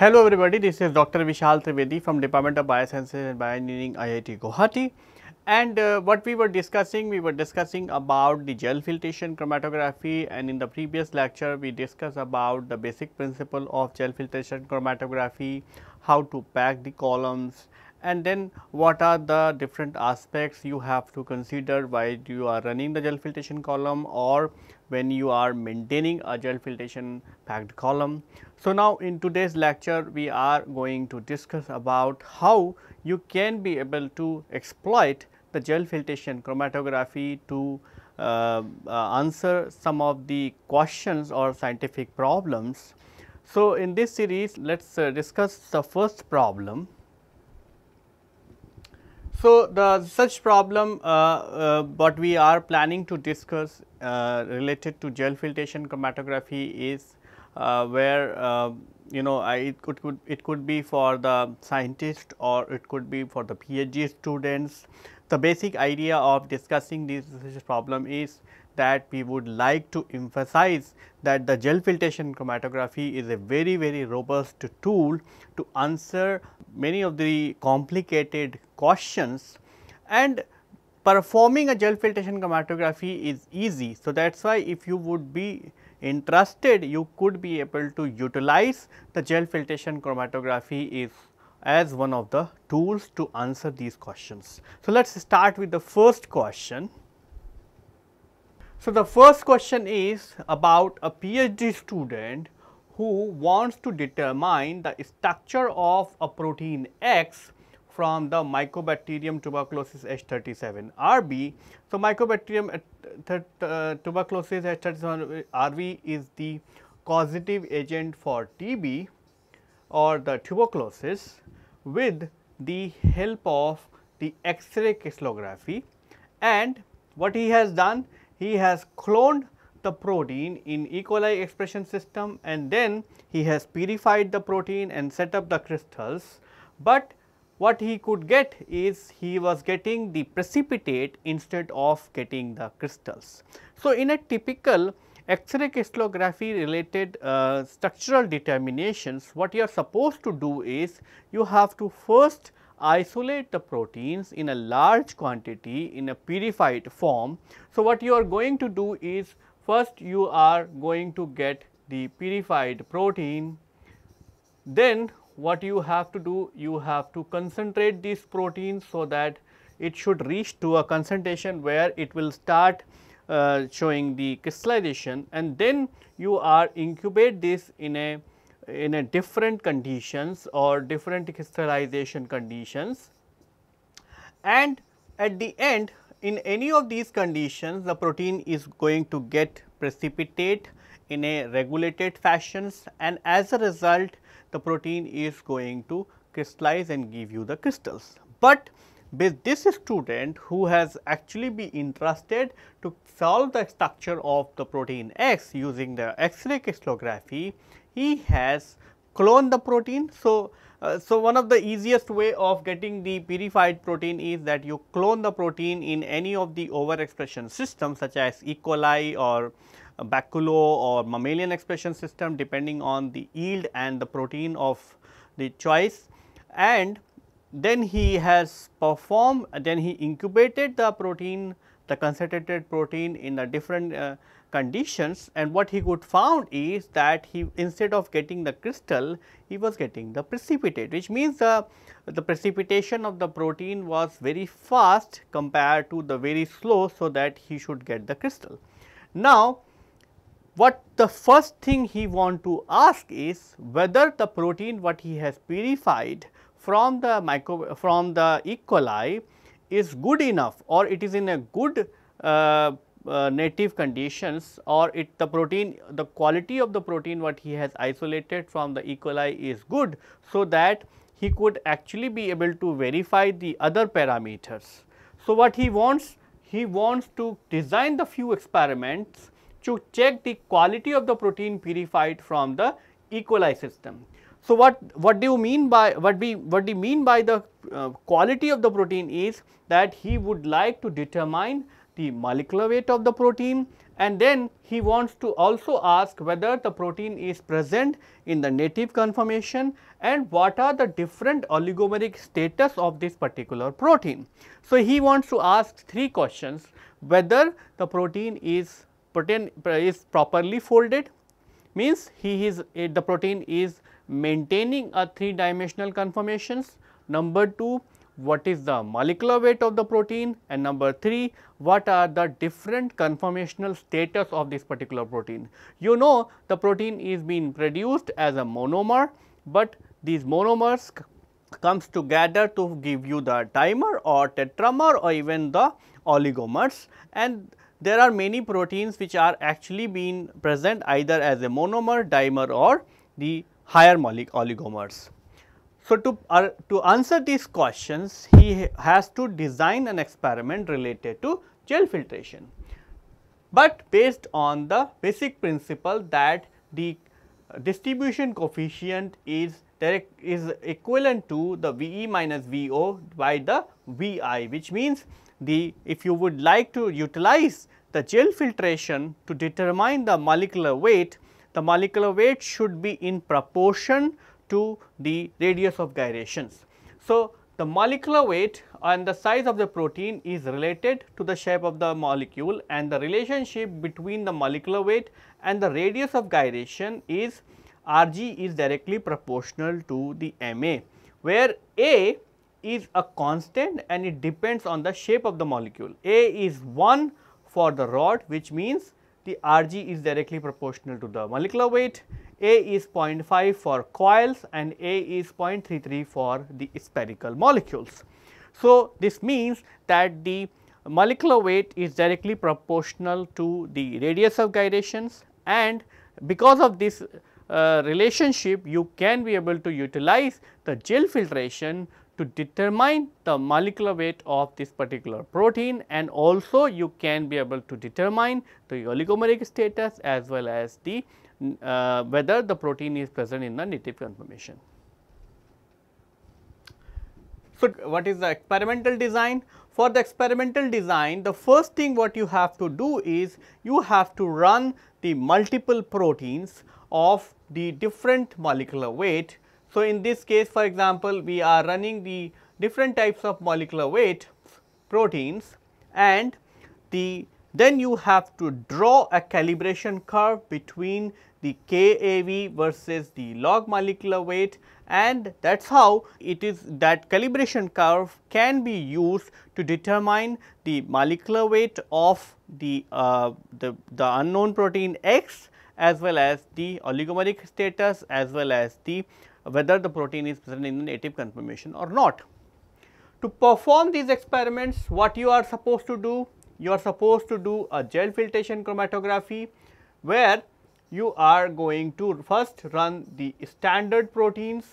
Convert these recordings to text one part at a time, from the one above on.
Hello everybody, this is Dr. Vishal Trivedi from Department of Biosciences and Bioengineering IIT Guwahati. And uh, what we were discussing, we were discussing about the gel filtration chromatography and in the previous lecture we discussed about the basic principle of gel filtration chromatography, how to pack the columns and then what are the different aspects you have to consider while you are running the gel filtration column or when you are maintaining a gel filtration packed column. So, now in today's lecture we are going to discuss about how you can be able to exploit the gel filtration chromatography to uh, uh, answer some of the questions or scientific problems. So, in this series let us uh, discuss the first problem so, the such problem uh, uh, what we are planning to discuss uh, related to gel filtration chromatography is where you know I, it could, could it could be for the scientist or it could be for the PhD students. The basic idea of discussing this, this problem is that we would like to emphasize that the gel filtration chromatography is a very very robust tool to answer many of the complicated questions and performing a gel filtration chromatography is easy. So, that is why if you would be interested you could be able to utilize the gel filtration chromatography is as one of the tools to answer these questions. So, let us start with the first question. So, the first question is about a PhD student who wants to determine the structure of a protein X from the Mycobacterium tuberculosis H37Rv. So, Mycobacterium uh, tuberculosis H37Rv is the causative agent for TB or the tuberculosis with the help of the X-ray crystallography and what he has done he has cloned the protein in E. coli expression system and then he has purified the protein and set up the crystals, but what he could get is he was getting the precipitate instead of getting the crystals. So, in a typical X-ray crystallography related uh, structural determinations, what you are supposed to do is you have to first isolate the proteins in a large quantity in a purified form. So, what you are going to do is first you are going to get the purified protein, then what you have to do you have to concentrate this protein so that it should reach to a concentration where it will start uh, showing the crystallization and then you are incubate this in a in a different conditions or different crystallization conditions and at the end in any of these conditions the protein is going to get precipitate in a regulated fashions and as a result the protein is going to crystallize and give you the crystals. But this student who has actually been interested to solve the structure of the protein X using the X-ray crystallography, he has cloned the protein. So, uh, so, one of the easiest way of getting the purified protein is that you clone the protein in any of the overexpression systems such as E. coli or baculo or mammalian expression system depending on the yield and the protein of the choice and then he has performed then he incubated the protein the concentrated protein in the different uh, conditions and what he could found is that he instead of getting the crystal he was getting the precipitate which means the the precipitation of the protein was very fast compared to the very slow so that he should get the crystal. Now, what the first thing he want to ask is whether the protein what he has purified from the micro from the E. coli is good enough or it is in a good uh, uh, native conditions or it the protein the quality of the protein what he has isolated from the E. coli is good. So, that he could actually be able to verify the other parameters. So, what he wants he wants to design the few experiments to check the quality of the protein purified from the E. coli system. So, what, what do you mean by what we what do you mean by the uh, quality of the protein is that he would like to determine the molecular weight of the protein and then he wants to also ask whether the protein is present in the native conformation and what are the different oligomeric status of this particular protein. So, he wants to ask three questions whether the protein is protein is properly folded means he is the protein is maintaining a three dimensional conformations. Number 2 what is the molecular weight of the protein and number 3 what are the different conformational status of this particular protein. You know the protein is being produced as a monomer, but these monomers comes together to give you the dimer or tetramer or even the oligomers and there are many proteins which are actually being present either as a monomer, dimer or the higher oligomers. So, to, uh, to answer these questions, he has to design an experiment related to gel filtration, but based on the basic principle that the distribution coefficient is direct is equivalent to the V e minus V o by the V i which means the if you would like to utilize the gel filtration to determine the molecular weight, the molecular weight should be in proportion to the radius of gyrations. So, the molecular weight and the size of the protein is related to the shape of the molecule and the relationship between the molecular weight and the radius of gyration is Rg is directly proportional to the Ma, where A is a constant and it depends on the shape of the molecule. A is 1 for the rod which means the Rg is directly proportional to the molecular weight a is 0.5 for coils and A is 0.33 for the spherical molecules. So, this means that the molecular weight is directly proportional to the radius of gyrations and because of this uh, relationship you can be able to utilize the gel filtration to determine the molecular weight of this particular protein and also you can be able to determine the oligomeric status as well as the uh, whether the protein is present in the native conformation. So, what is the experimental design? For the experimental design, the first thing what you have to do is you have to run the multiple proteins of the different molecular weight. So, in this case for example, we are running the different types of molecular weight proteins and the then you have to draw a calibration curve between the KAV versus the log molecular weight and that is how it is that calibration curve can be used to determine the molecular weight of the, uh, the, the unknown protein X as well as the oligomeric status as well as the whether the protein is present in the native conformation or not. To perform these experiments what you are supposed to do? You are supposed to do a gel filtration chromatography where you are going to first run the standard proteins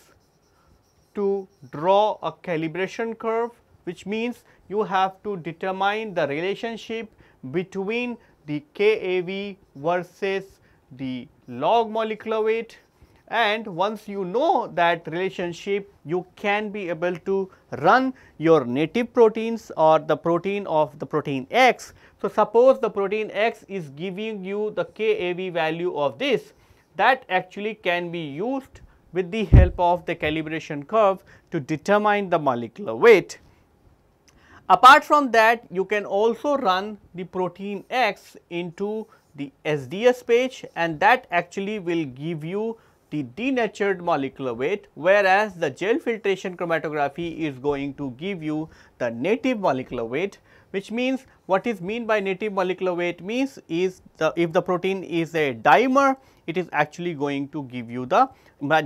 to draw a calibration curve which means you have to determine the relationship between the KAV versus the log molecular weight and once you know that relationship you can be able to run your native proteins or the protein of the protein X. So, suppose the protein X is giving you the KAV value of this that actually can be used with the help of the calibration curve to determine the molecular weight. Apart from that you can also run the protein X into the SDS page and that actually will give you the denatured molecular weight whereas the gel filtration chromatography is going to give you the native molecular weight which means what is mean by native molecular weight means is the if the protein is a dimer it is actually going to give you the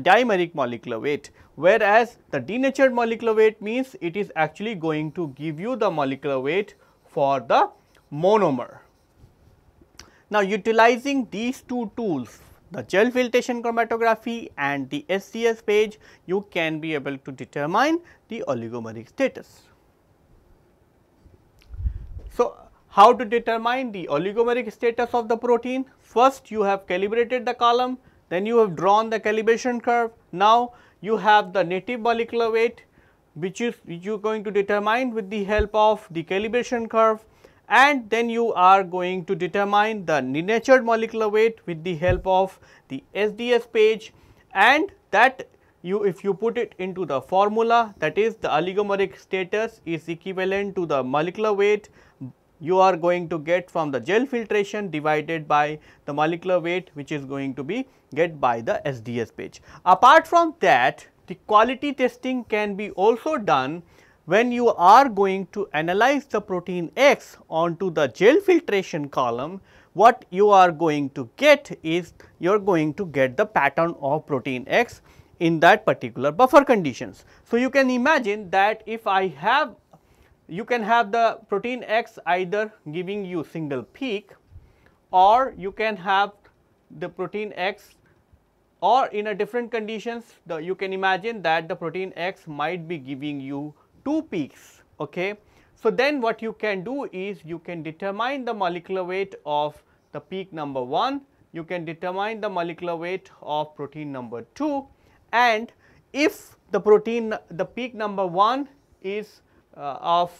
dimeric molecular weight whereas the denatured molecular weight means it is actually going to give you the molecular weight for the monomer. Now utilizing these two tools the gel filtration chromatography and the SDS page you can be able to determine the oligomeric status. So, how to determine the oligomeric status of the protein? First you have calibrated the column, then you have drawn the calibration curve. Now, you have the native molecular weight which is which you are going to determine with the help of the calibration curve and then you are going to determine the denatured molecular weight with the help of the SDS page and that you if you put it into the formula that is the oligomeric status is equivalent to the molecular weight you are going to get from the gel filtration divided by the molecular weight which is going to be get by the SDS page. Apart from that the quality testing can be also done when you are going to analyze the protein X onto the gel filtration column what you are going to get is you are going to get the pattern of protein X in that particular buffer conditions. So, you can imagine that if I have you can have the protein X either giving you single peak or you can have the protein X or in a different conditions the you can imagine that the protein X might be giving you two peaks. Okay. So, then what you can do is you can determine the molecular weight of the peak number 1, you can determine the molecular weight of protein number 2 and if the protein the peak number 1 is uh, of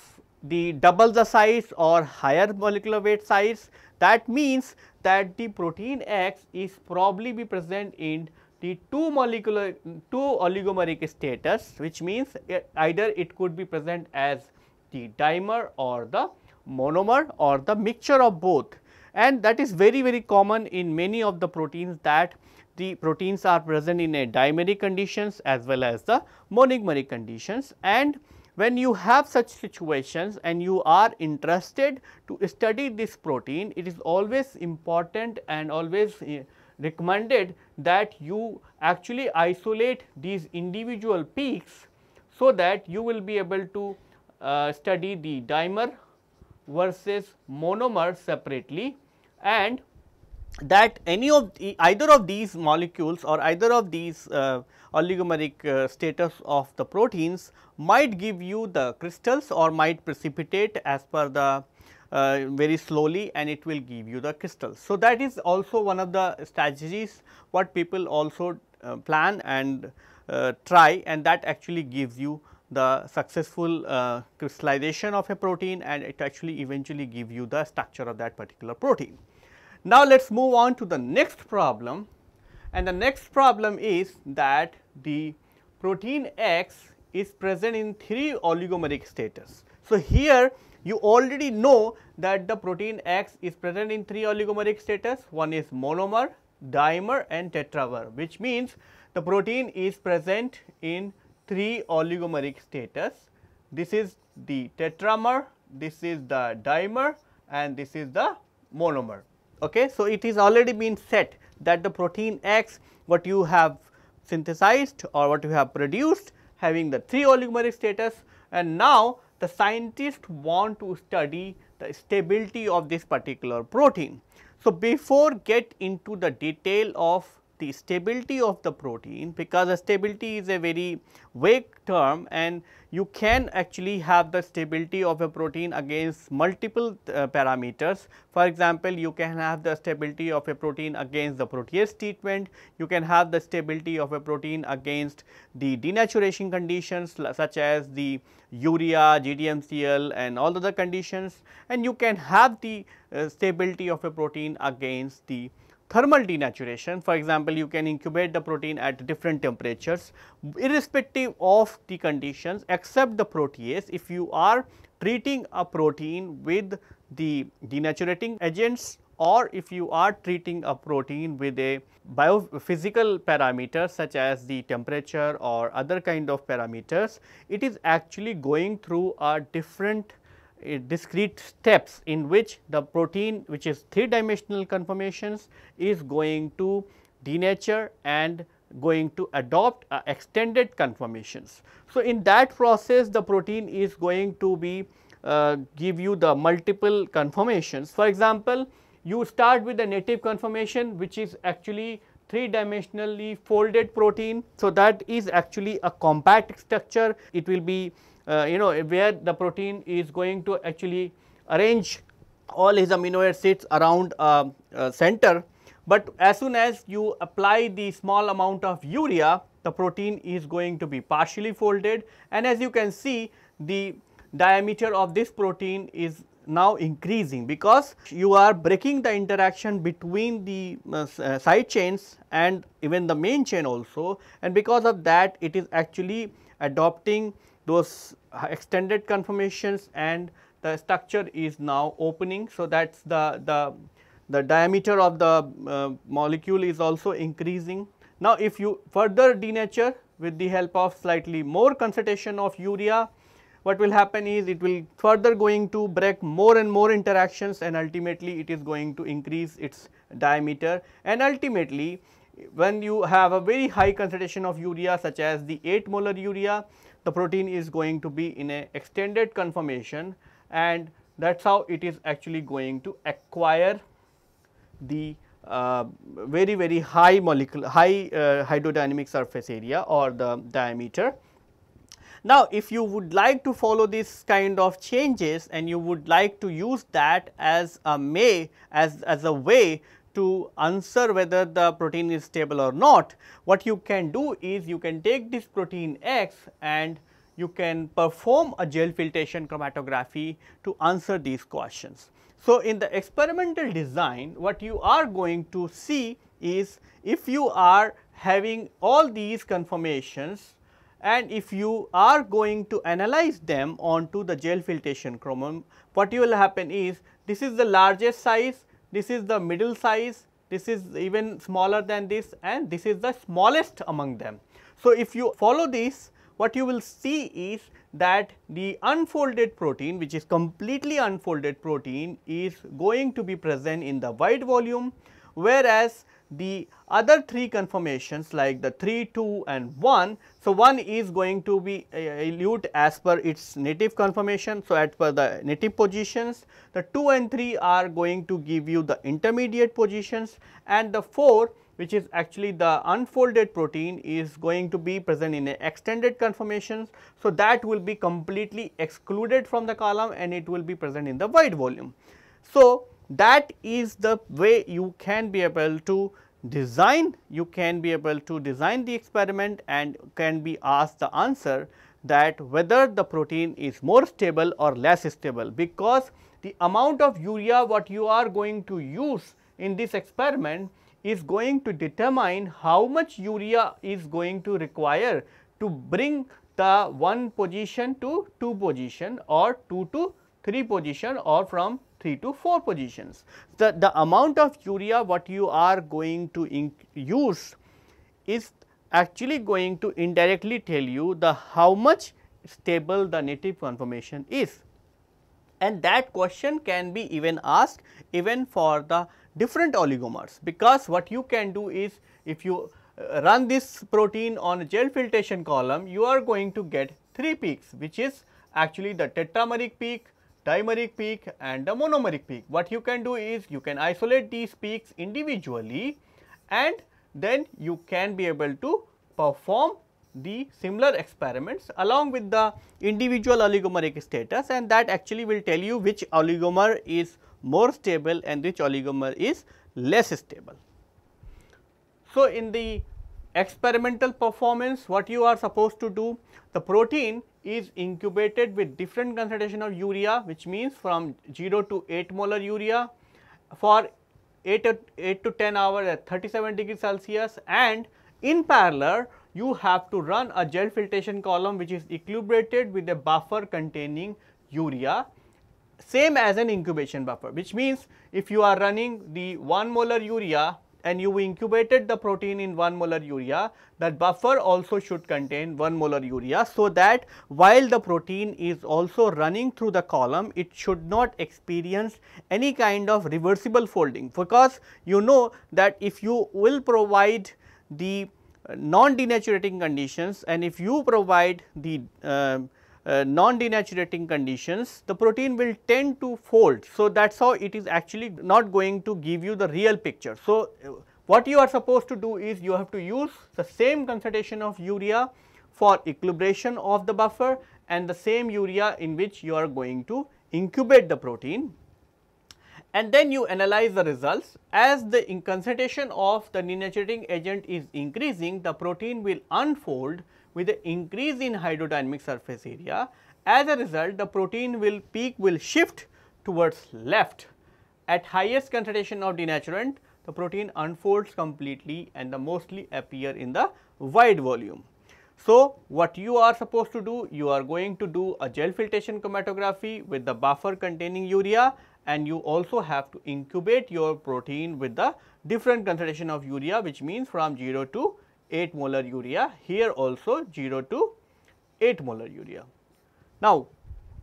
the double the size or higher molecular weight size that means that the protein X is probably be present in the two molecular two oligomeric status which means either it could be present as the dimer or the monomer or the mixture of both. And that is very very common in many of the proteins that the proteins are present in a dimeric conditions as well as the monomeric conditions. And when you have such situations and you are interested to study this protein, it is always important and always uh, recommended that you actually isolate these individual peaks so that you will be able to uh, study the dimer versus monomer separately and that any of the, either of these molecules or either of these uh, oligomeric uh, status of the proteins might give you the crystals or might precipitate as per the uh, very slowly and it will give you the crystal. So, that is also one of the strategies what people also uh, plan and uh, try and that actually gives you the successful uh, crystallization of a protein and it actually eventually give you the structure of that particular protein. Now, let us move on to the next problem and the next problem is that the protein X is present in 3 oligomeric status. So, here you already know that the protein X is present in 3 oligomeric status, one is monomer, dimer and tetramer which means the protein is present in 3 oligomeric status. This is the tetramer, this is the dimer and this is the monomer. Okay. So, it is already been set that the protein X what you have synthesized or what you have produced having the 3 oligomeric status and now the scientists want to study the stability of this particular protein. So, before get into the detail of the stability of the protein because stability is a very vague term and you can actually have the stability of a protein against multiple uh, parameters. For example, you can have the stability of a protein against the protease treatment, you can have the stability of a protein against the denaturation conditions such as the urea, GDMCL and all other conditions and you can have the uh, stability of a protein against the thermal denaturation. For example, you can incubate the protein at different temperatures irrespective of the conditions except the protease. If you are treating a protein with the denaturating agents or if you are treating a protein with a biophysical parameter such as the temperature or other kind of parameters, it is actually going through a different discrete steps in which the protein which is 3 dimensional conformations is going to denature and going to adopt uh, extended conformations. So, in that process the protein is going to be uh, give you the multiple conformations. For example, you start with the native conformation which is actually 3 dimensionally folded protein. So, that is actually a compact structure it will be uh, you know where the protein is going to actually arrange all his amino acids around a, a center, but as soon as you apply the small amount of urea the protein is going to be partially folded. And as you can see the diameter of this protein is now increasing because you are breaking the interaction between the uh, uh, side chains and even the main chain also. And because of that it is actually adopting those extended conformations and the structure is now opening. So, that is the, the, the diameter of the uh, molecule is also increasing. Now, if you further denature with the help of slightly more concentration of urea, what will happen is it will further going to break more and more interactions and ultimately it is going to increase its diameter and ultimately when you have a very high concentration of urea such as the 8 molar urea, the protein is going to be in a extended conformation and that is how it is actually going to acquire the uh, very very high molecule high uh, hydrodynamic surface area or the diameter. Now, if you would like to follow this kind of changes and you would like to use that as a may as, as a way to answer whether the protein is stable or not, what you can do is you can take this protein X and you can perform a gel filtration chromatography to answer these questions. So, in the experimental design what you are going to see is if you are having all these conformations and if you are going to analyze them onto the gel filtration chromum, what will happen is this is the largest size, this is the middle size, this is even smaller than this and this is the smallest among them. So, if you follow this what you will see is that the unfolded protein which is completely unfolded protein is going to be present in the void volume whereas the other three conformations like the 3, 2 and 1. So, 1 is going to be uh, elute as per its native conformation. So, as per the native positions the 2 and 3 are going to give you the intermediate positions and the 4 which is actually the unfolded protein is going to be present in extended conformations. So, that will be completely excluded from the column and it will be present in the void volume. So, that is the way you can be able to design, you can be able to design the experiment and can be asked the answer that whether the protein is more stable or less stable. Because the amount of urea what you are going to use in this experiment is going to determine how much urea is going to require to bring the one position to two position or two to three position or from 3 to 4 positions. The, the amount of urea what you are going to use is actually going to indirectly tell you the how much stable the native conformation is. And that question can be even asked even for the different oligomers because what you can do is if you uh, run this protein on a gel filtration column you are going to get 3 peaks which is actually the tetrameric peak, dimeric peak and the monomeric peak. What you can do is you can isolate these peaks individually and then you can be able to perform the similar experiments along with the individual oligomeric status and that actually will tell you which oligomer is more stable and which oligomer is less stable. So, in the experimental performance what you are supposed to do. The protein is incubated with different concentration of urea which means from 0 to 8 molar urea for 8 to, 8 to 10 hours at 37 degree Celsius. And in parallel you have to run a gel filtration column which is equilibrated with a buffer containing urea same as an incubation buffer which means if you are running the 1 molar urea and you incubated the protein in 1 molar urea. That buffer also should contain 1 molar urea so that while the protein is also running through the column it should not experience any kind of reversible folding. Because you know that if you will provide the non denaturating conditions and if you provide the uh, uh, non-denaturating conditions, the protein will tend to fold. So, that is how it is actually not going to give you the real picture. So, uh, what you are supposed to do is you have to use the same concentration of urea for equilibration of the buffer and the same urea in which you are going to incubate the protein and then you analyze the results as the concentration of the denaturing agent is increasing the protein will unfold with the increase in hydrodynamic surface area. As a result, the protein will peak will shift towards left at highest concentration of denaturant the protein unfolds completely and the mostly appear in the void volume. So, what you are supposed to do? You are going to do a gel filtration chromatography with the buffer containing urea and you also have to incubate your protein with the different concentration of urea which means from 0 to 8 molar urea, here also 0 to 8 molar urea. Now,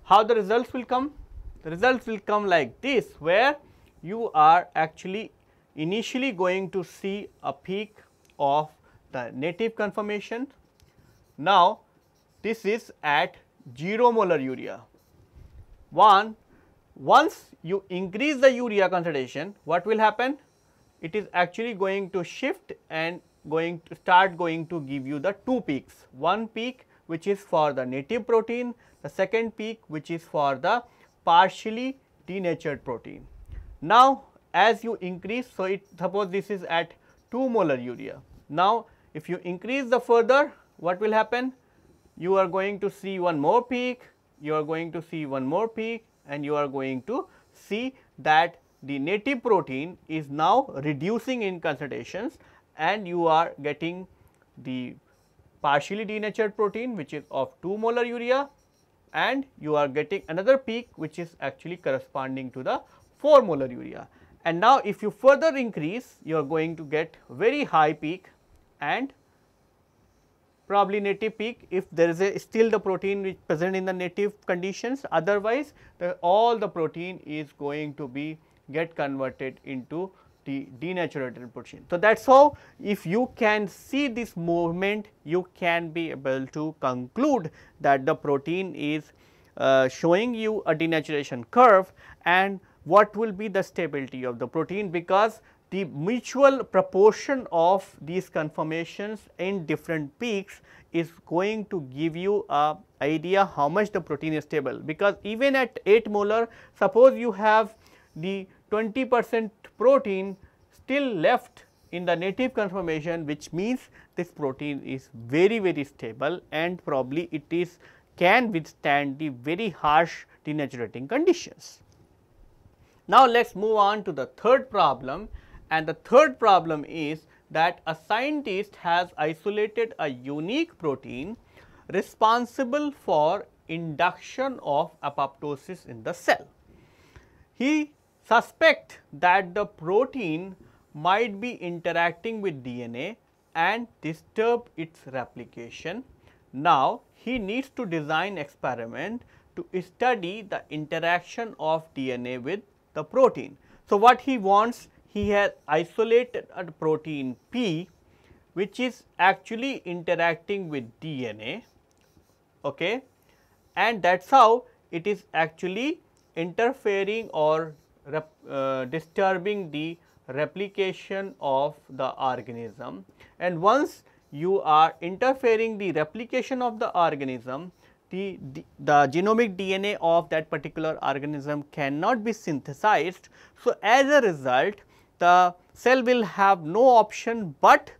how the results will come? The results will come like this where you are actually initially going to see a peak of the native conformation now, this is at 0 molar urea. One, once you increase the urea concentration, what will happen? It is actually going to shift and going to start going to give you the two peaks. One peak which is for the native protein, the second peak which is for the partially denatured protein. Now, as you increase, so it suppose this is at 2 molar urea. Now, if you increase the further what will happen? You are going to see one more peak, you are going to see one more peak and you are going to see that the native protein is now reducing in concentrations and you are getting the partially denatured protein which is of 2 molar urea and you are getting another peak which is actually corresponding to the 4 molar urea. And now if you further increase you are going to get very high peak and probably native peak if there is a still the protein which present in the native conditions otherwise the, all the protein is going to be get converted into the denatured protein. So, that is how if you can see this movement you can be able to conclude that the protein is uh, showing you a denaturation curve and what will be the stability of the protein because the mutual proportion of these conformations in different peaks is going to give you a idea how much the protein is stable because even at 8 molar suppose you have the 20 percent protein still left in the native conformation which means this protein is very very stable and probably it is can withstand the very harsh denaturating conditions. Now, let us move on to the third problem and the third problem is that a scientist has isolated a unique protein responsible for induction of apoptosis in the cell. He suspect that the protein might be interacting with DNA and disturb its replication. Now, he needs to design experiment to study the interaction of DNA with the protein. So, what he wants he has isolated a protein P which is actually interacting with DNA okay, and that is how it is actually interfering or uh, disturbing the replication of the organism and once you are interfering the replication of the organism the, the, the, genomic DNA of that particular organism cannot be synthesized. So, as a result the cell will have no option but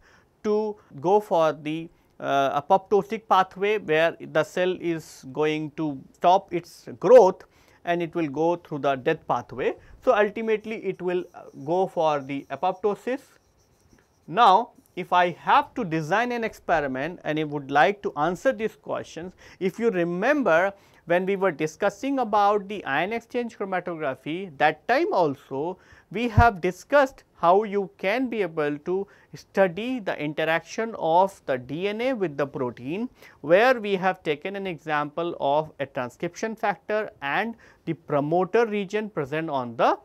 to go for the uh, apoptotic pathway where the cell is going to stop its growth and it will go through the death pathway. So, ultimately it will uh, go for the apoptosis. Now, if I have to design an experiment and I would like to answer these questions, if you remember when we were discussing about the ion exchange chromatography that time also we have discussed how you can be able to study the interaction of the DNA with the protein where we have taken an example of a transcription factor and the promoter region present on the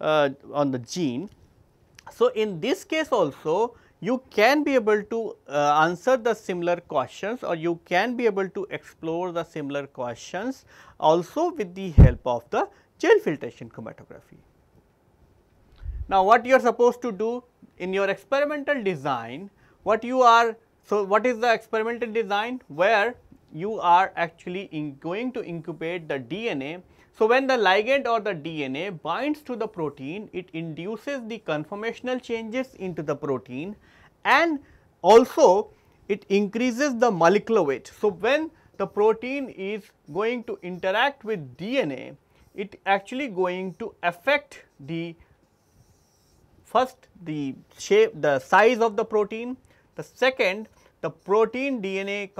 uh, on the gene. So, in this case also you can be able to uh, answer the similar questions or you can be able to explore the similar questions also with the help of the gel filtration chromatography. Now, what you are supposed to do in your experimental design, what you are, so what is the experimental design where you are actually going to incubate the DNA. So, when the ligand or the DNA binds to the protein, it induces the conformational changes into the protein and also it increases the molecular weight. So, when the protein is going to interact with DNA, it actually going to affect the first the shape the size of the protein, the second the protein DNA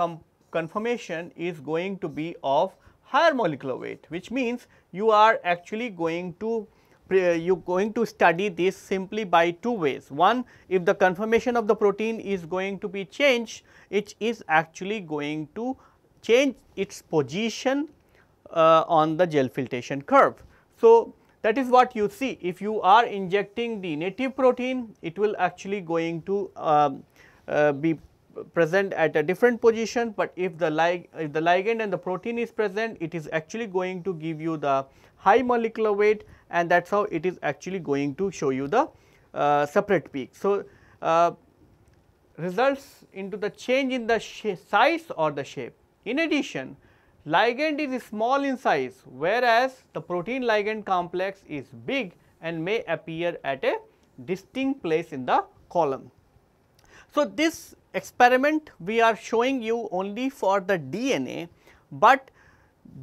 conformation is going to be of higher molecular weight which means you are actually going to you going to study this simply by two ways. One if the conformation of the protein is going to be changed it is actually going to change its position uh, on the gel filtration curve. So, that is what you see if you are injecting the native protein it will actually going to um, uh, be present at a different position, but if the lig if the ligand and the protein is present it is actually going to give you the high molecular weight and that is how it is actually going to show you the uh, separate peak. So, uh, results into the change in the size or the shape. In addition, ligand is small in size whereas the protein ligand complex is big and may appear at a distinct place in the column. So, this experiment we are showing you only for the DNA, but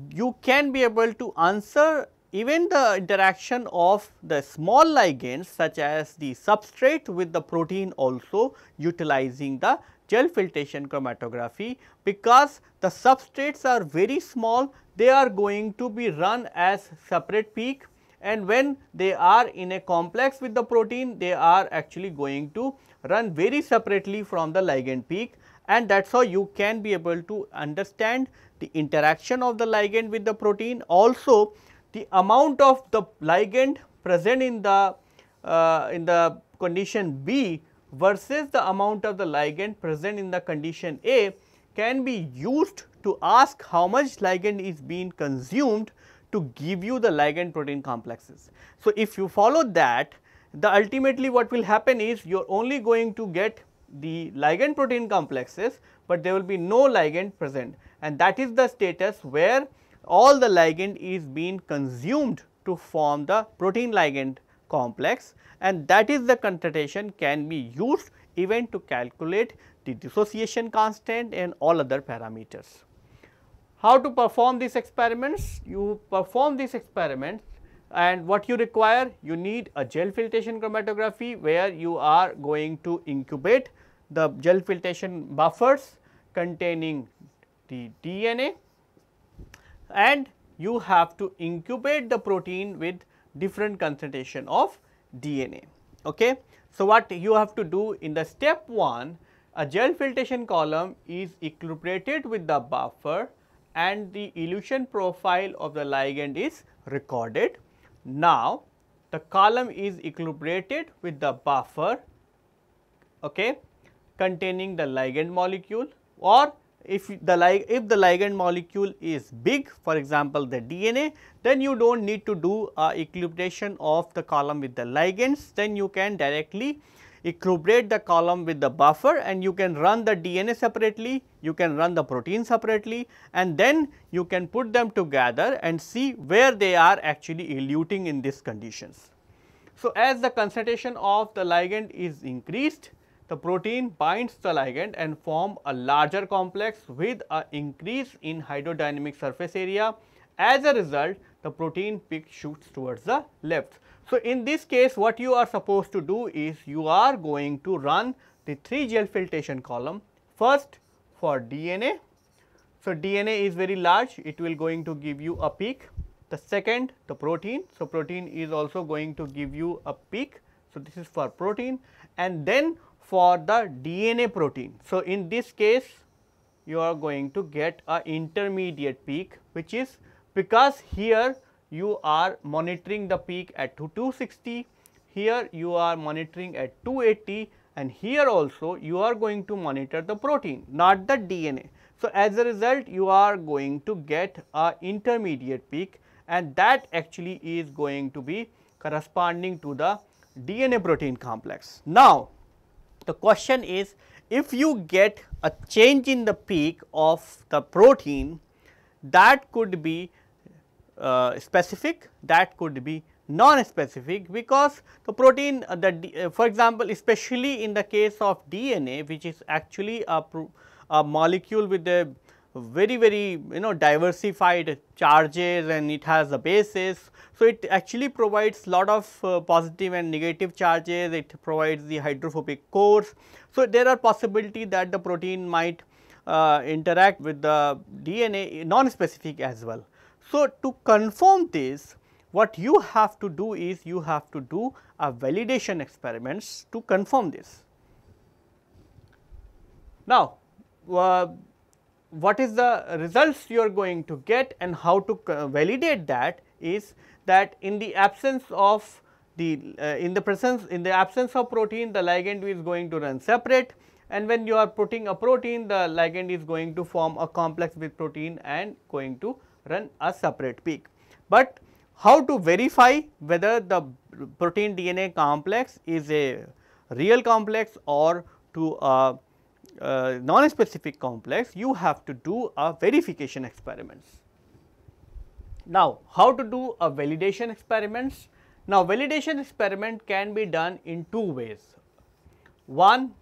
you can be able to answer even the interaction of the small ligands such as the substrate with the protein also utilizing the gel filtration chromatography because the substrates are very small they are going to be run as separate peak and when they are in a complex with the protein they are actually going to run very separately from the ligand peak and that is how you can be able to understand the interaction of the ligand with the protein. Also the amount of the ligand present in the uh, in the condition B versus the amount of the ligand present in the condition A can be used to ask how much ligand is being consumed to give you the ligand protein complexes. So, if you follow that the ultimately what will happen is you are only going to get the ligand protein complexes, but there will be no ligand present and that is the status where all the ligand is being consumed to form the protein ligand complex and that is the concentration can be used even to calculate the dissociation constant and all other parameters. How to perform these experiments? You perform these experiments and what you require you need a gel filtration chromatography where you are going to incubate the gel filtration buffers containing the DNA and you have to incubate the protein with different concentration of DNA. Okay. So, what you have to do in the step 1 a gel filtration column is equilibrated with the buffer and the elution profile of the ligand is recorded now, the column is equilibrated with the buffer okay, containing the ligand molecule or if the if the ligand molecule is big for example, the DNA then you do not need to do a equilibration of the column with the ligands then you can directly equilibrate the column with the buffer and you can run the DNA separately, you can run the protein separately and then you can put them together and see where they are actually eluting in these conditions. So, as the concentration of the ligand is increased, the protein binds the ligand and form a larger complex with an increase in hydrodynamic surface area. As a result, the protein peak shoots towards the left. So, in this case what you are supposed to do is you are going to run the 3 gel filtration column first for DNA. So, DNA is very large it will going to give you a peak. The second the protein. So, protein is also going to give you a peak. So, this is for protein and then for the DNA protein. So, in this case you are going to get a intermediate peak which is because here you are monitoring the peak at 260, here you are monitoring at 280 and here also you are going to monitor the protein not the DNA. So, as a result you are going to get a intermediate peak and that actually is going to be corresponding to the DNA protein complex. Now, the question is if you get a change in the peak of the protein that could be uh, specific that could be non-specific because the protein uh, the uh, for example, especially in the case of DNA which is actually a, a molecule with a very very you know diversified charges and it has a basis. So, it actually provides lot of uh, positive and negative charges, it provides the hydrophobic cores. So, there are possibility that the protein might uh, interact with the DNA non-specific as well. So, to confirm this what you have to do is you have to do a validation experiments to confirm this. Now, uh, what is the results you are going to get and how to validate that is that in the absence of the uh, in the presence in the absence of protein the ligand is going to run separate and when you are putting a protein the ligand is going to form a complex with protein and going to run a separate peak. But how to verify whether the protein DNA complex is a real complex or to a uh, non-specific complex, you have to do a verification experiments. Now, how to do a validation experiments? Now, validation experiment can be done in two ways. One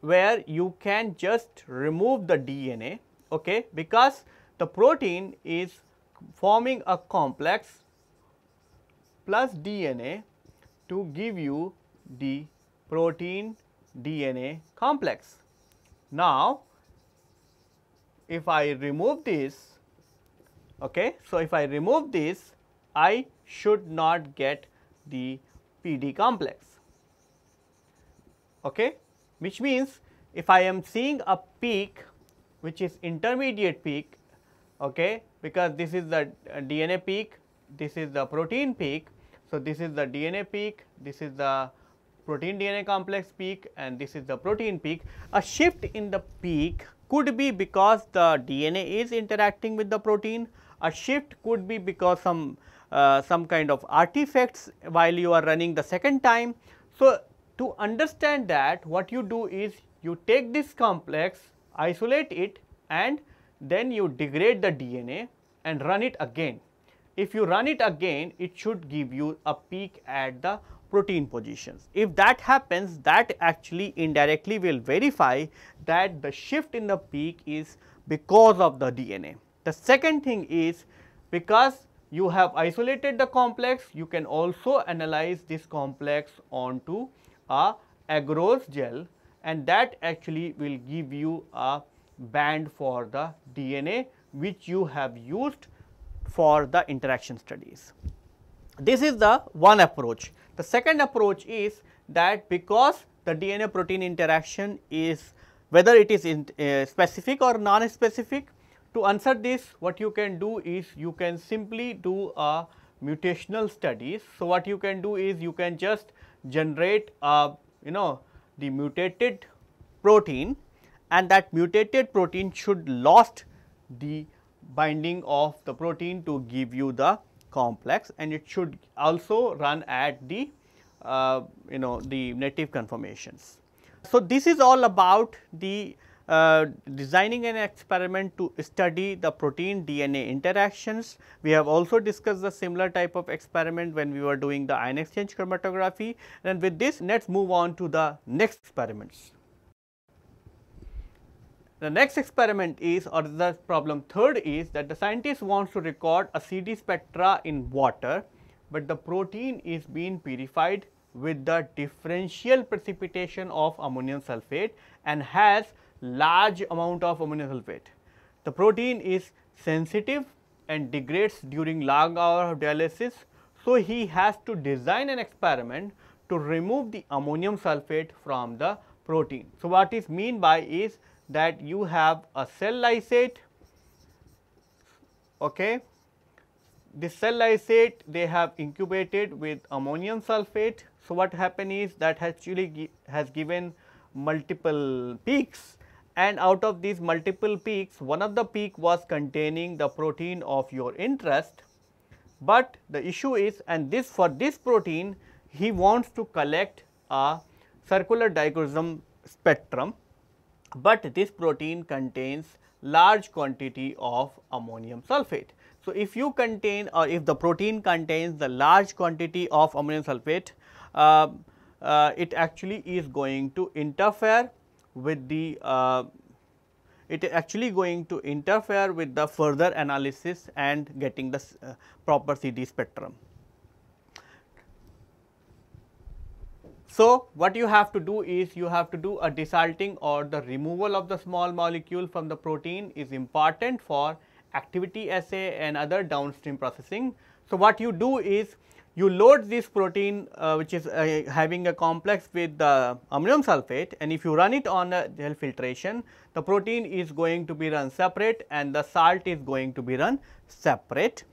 where you can just remove the DNA okay, because the protein is forming a complex plus DNA to give you the protein DNA complex. Now, if I remove this, okay, so if I remove this, I should not get the PD complex, okay, which means if I am seeing a peak which is intermediate peak, okay, because this is the DNA peak, this is the protein peak. So, this is the DNA peak, this is the protein DNA complex peak and this is the protein peak. A shift in the peak could be because the DNA is interacting with the protein, a shift could be because some uh, some kind of artifacts while you are running the second time. So, to understand that what you do is you take this complex, isolate it and then you degrade the DNA and run it again. If you run it again, it should give you a peak at the protein positions. If that happens, that actually indirectly will verify that the shift in the peak is because of the DNA. The second thing is because you have isolated the complex, you can also analyze this complex onto a agarose gel and that actually will give you a band for the DNA which you have used for the interaction studies. This is the one approach. The second approach is that because the DNA protein interaction is whether it is in, uh, specific or non-specific, to answer this what you can do is you can simply do a mutational studies. So, what you can do is you can just generate a you know the mutated protein and that mutated protein should lost the binding of the protein to give you the complex and it should also run at the uh, you know the native conformations. So, this is all about the uh, designing an experiment to study the protein DNA interactions. We have also discussed the similar type of experiment when we were doing the ion exchange chromatography and with this let us move on to the next experiments. The next experiment is or the problem third is that the scientist wants to record a CD spectra in water, but the protein is being purified with the differential precipitation of ammonium sulphate and has large amount of ammonium sulphate. The protein is sensitive and degrades during long hour of dialysis. So, he has to design an experiment to remove the ammonium sulphate from the protein. So, what is mean by is that you have a cell lysate okay. This cell lysate they have incubated with ammonium sulphate. So, what happened is that actually has given multiple peaks and out of these multiple peaks one of the peak was containing the protein of your interest. But the issue is and this for this protein he wants to collect a circular dichroism spectrum, but this protein contains large quantity of ammonium sulphate. So, if you contain or if the protein contains the large quantity of ammonium sulphate, uh, uh, it actually is going to interfere with the uh, it is actually going to interfere with the further analysis and getting the uh, proper CD spectrum. So, what you have to do is you have to do a desalting or the removal of the small molecule from the protein is important for activity assay and other downstream processing. So, what you do is you load this protein uh, which is uh, having a complex with the ammonium sulphate and if you run it on a gel filtration the protein is going to be run separate and the salt is going to be run separate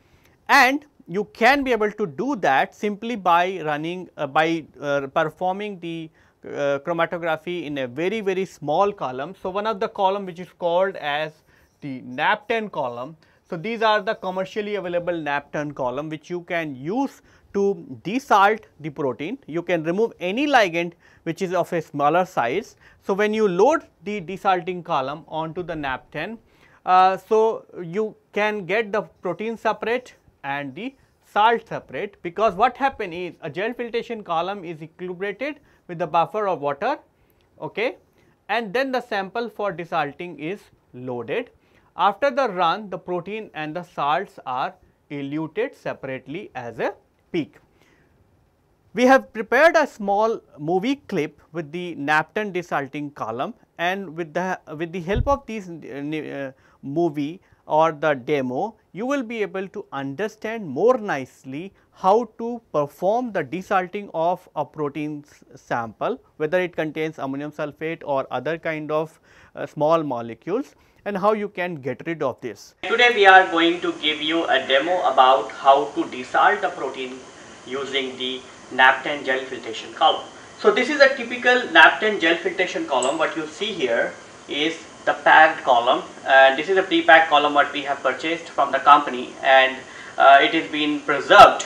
and you can be able to do that simply by running uh, by uh, performing the uh, chromatography in a very very small column. So, one of the column which is called as the NAP-10 column. So, these are the commercially available NAP-10 column which you can use to desalt the protein. You can remove any ligand which is of a smaller size. So, when you load the desalting column onto the NAP-10, uh, so you can get the protein separate and the salt separate because what happen is a gel filtration column is equilibrated with the buffer of water okay and then the sample for desalting is loaded. After the run the protein and the salts are eluted separately as a peak. We have prepared a small movie clip with the NAP-10 desalting column and with the with the help of this uh, movie or the demo, you will be able to understand more nicely how to perform the desalting of a protein sample, whether it contains ammonium sulphate or other kind of uh, small molecules and how you can get rid of this. Today we are going to give you a demo about how to desalt a protein using the NAP-10 gel filtration column. So this is a typical NAP-10 gel filtration column. What you see here is the packed column. And this is a pre-packed column what we have purchased from the company. And uh, it is being preserved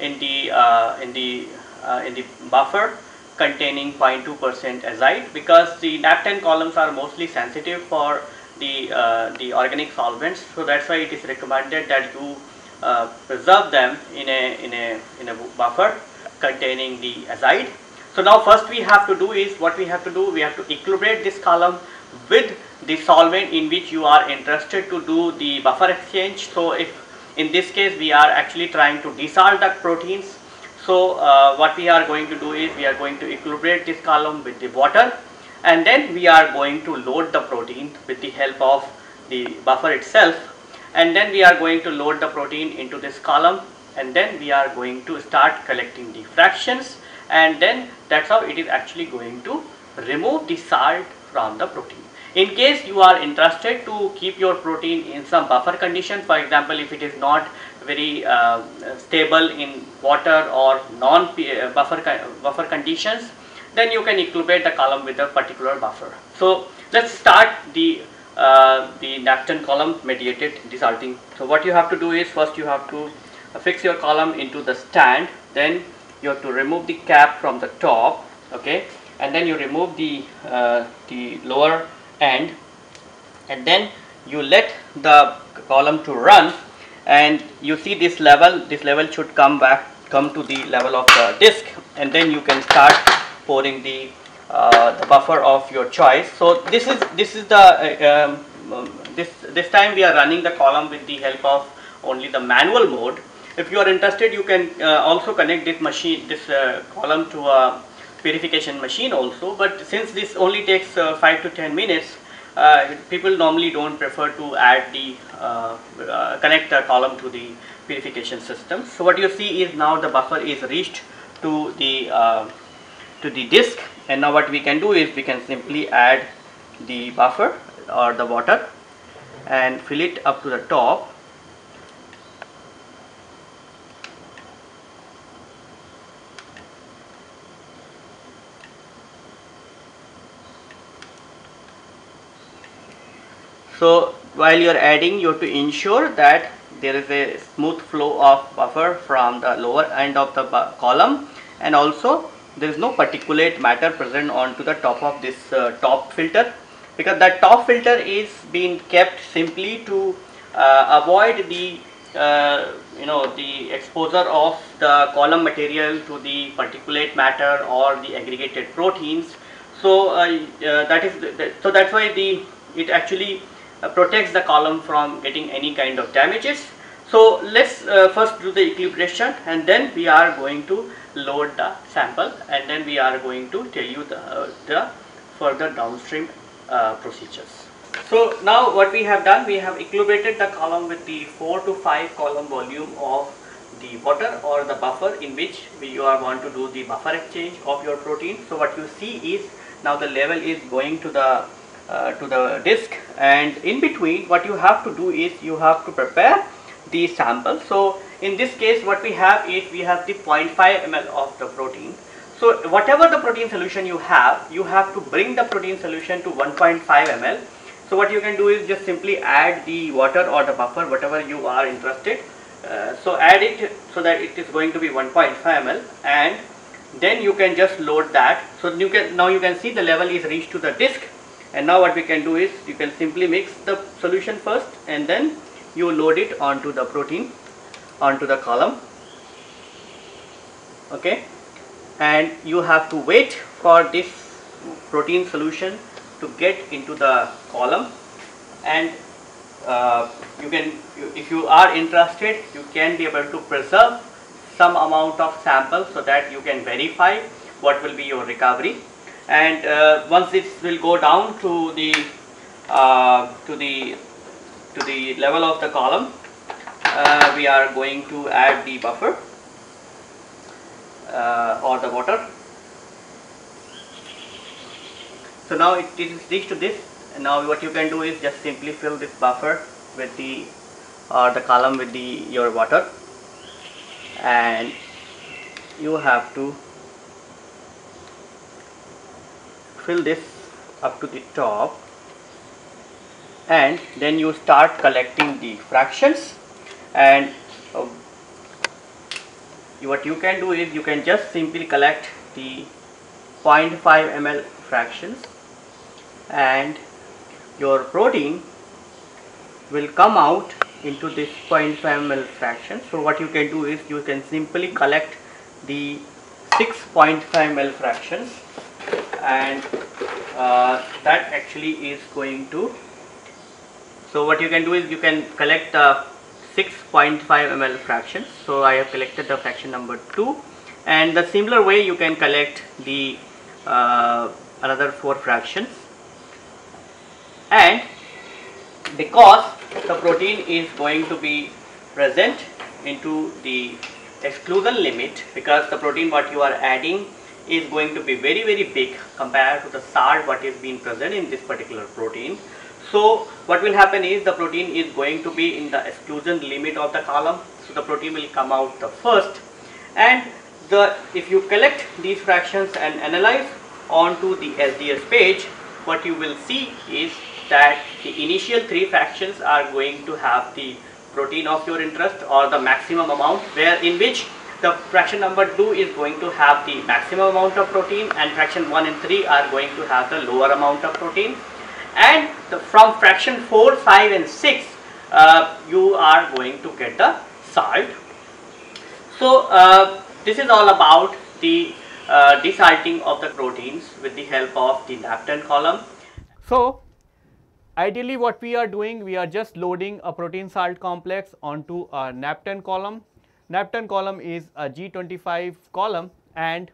in the uh, in the uh, in the buffer containing 0.2 percent azide because the NAP-10 columns are mostly sensitive for the uh, the organic solvents. So that's why it is recommended that you uh, preserve them in a in a in a buffer containing the azide. So now first we have to do is what we have to do. We have to equilibrate this column with the solvent in which you are interested to do the buffer exchange. So if in this case we are actually trying to desalt the proteins. So uh, what we are going to do is we are going to equilibrate this column with the water and then we are going to load the protein with the help of the buffer itself and then we are going to load the protein into this column and then we are going to start collecting the fractions and then that's how it is actually going to remove the salt from the protein. In case you are interested to keep your protein in some buffer condition, for example, if it is not very uh, stable in water or non uh, buffer conditions, then you can equilibrate the column with a particular buffer. So let's start the uh, the NAP-10 column mediated desalting. So what you have to do is first you have to fix your column into the stand, then you have to remove the cap from the top, okay, and then you remove the uh, the lower end and then you let the column to run and you see this level this level should come back come to the level of the disk and then you can start pouring the uh, the buffer of your choice. So this is this is the uh, um, this this time we are running the column with the help of only the manual mode. If you are interested you can uh, also connect this machine this uh, column to a purification machine also but since this only takes uh, 5 to 10 minutes uh, people normally don't prefer to add the uh, connect the column to the purification system. So what you see is now the buffer is reached to the to the disk. And now what we can do is we can simply add the buffer or the water and fill it up to the top So while you are adding you have to ensure that there is a smooth flow of buffer from the lower end of the column. And also there is no particulate matter present onto the top of this uh, top filter. Because that top filter is being kept simply to uh, avoid the uh, you know the exposure of the column material to the particulate matter or the aggregated proteins. So uh, uh, that is so that's why the it actually protects the column from getting any kind of damages. So let's uh, first do the equilibration and then we are going to load the sample and then we are going to tell you the, uh, the further downstream uh, procedures. So now what we have done, we have equilibrated the column with the 4 to 5 column volume of the water or the buffer in which we are want to do the buffer exchange of your protein. So what you see is now the level is going to the uh, to the disk and in between what you have to do is you have to prepare the sample. So in this case what we have is we have the 0.5 ml of the protein. So whatever the protein solution you have, you have to bring the protein solution to 1.5 ml. So what you can do is just simply add the water or the buffer whatever you are interested. Uh, so add it so that it is going to be 1.5 ml and then you can just load that. So you can now you can see the level is reached to the disk and now what we can do is you can simply mix the solution first and then you load it onto the protein onto the column. Okay? And you have to wait for this protein solution to get into the column. And uh, you can you, if you are interested you can be able to preserve some amount of sample so that you can verify what will be your recovery and uh, once this will go down to the uh, to the to the level of the column uh, we are going to add the buffer uh, or the water. So now it is reached to this. And now what you can do is just simply fill this buffer with the or the column with the your water. And you have to fill this up to the top and then you start collecting the fractions and uh, what you can do is you can just simply collect the 0.5 ml fractions and your protein will come out into this 0.5 ml fraction. So what you can do is you can simply collect the 6.5 ml fractions and uh, that actually is going to so what you can do is you can collect the 6.5 ml fractions. So I have collected the fraction number 2 and the similar way you can collect the uh, another four fractions. And because the protein is going to be present into the exclusion limit because the protein what you are adding is going to be very very big compared to the salt what is being present in this particular protein. So what will happen is the protein is going to be in the exclusion limit of the column. So the protein will come out the first and the if you collect these fractions and analyze onto the SDS-PAGE what you will see is that the initial three fractions are going to have the protein of your interest or the maximum amount where in which the fraction number 2 is going to have the maximum amount of protein and fraction 1 and 3 are going to have the lower amount of protein and the, from fraction 4, 5 and 6 uh, you are going to get the salt. So uh, this is all about the uh, desalting of the proteins with the help of the NAP-10 column. So ideally what we are doing we are just loading a protein salt complex onto a NAP-10 column NAP-10 column is a G25 column and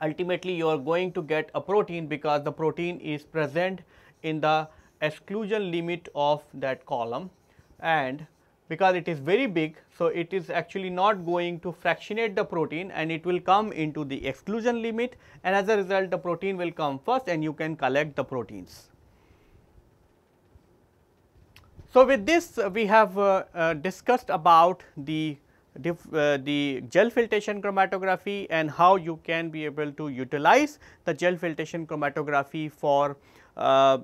ultimately you are going to get a protein because the protein is present in the exclusion limit of that column and because it is very big. So, it is actually not going to fractionate the protein and it will come into the exclusion limit and as a result the protein will come first and you can collect the proteins. So, with this uh, we have uh, uh, discussed about the uh, the gel filtration chromatography and how you can be able to utilize the gel filtration chromatography for uh,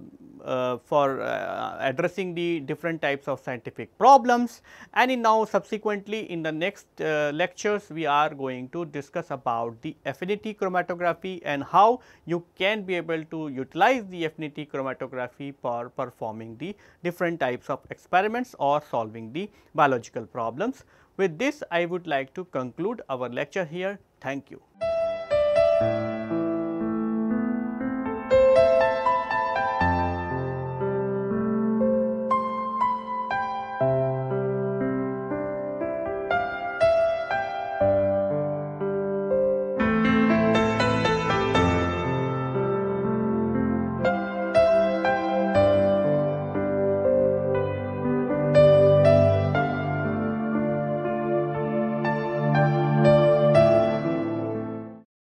uh, for uh, addressing the different types of scientific problems and in now subsequently in the next uh, lectures we are going to discuss about the affinity chromatography and how you can be able to utilize the affinity chromatography for performing the different types of experiments or solving the biological problems. With this, I would like to conclude our lecture here. Thank you.